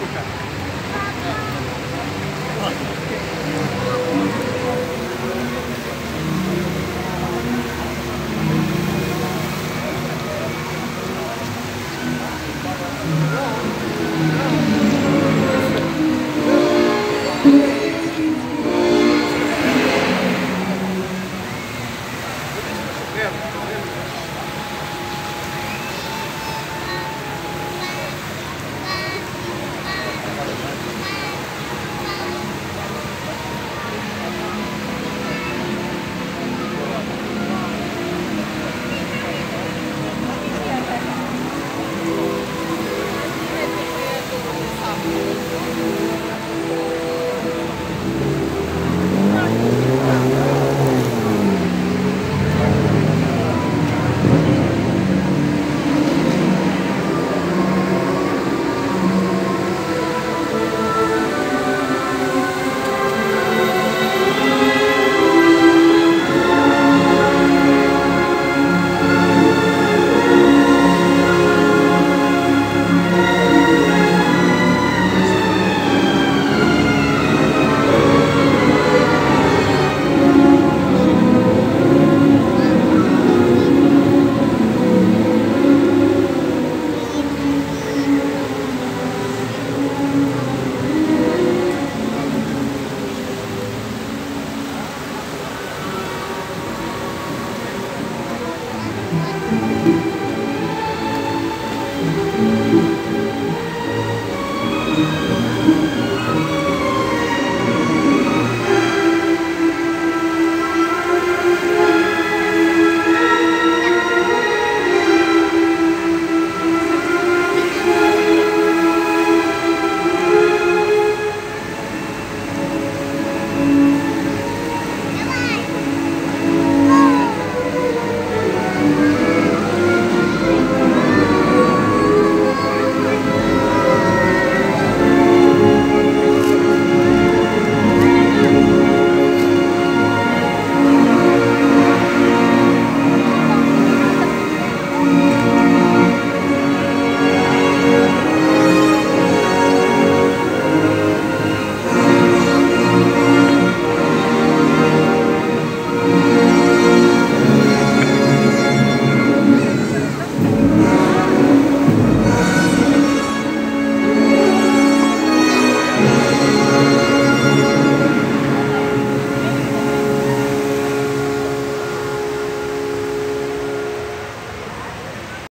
不看。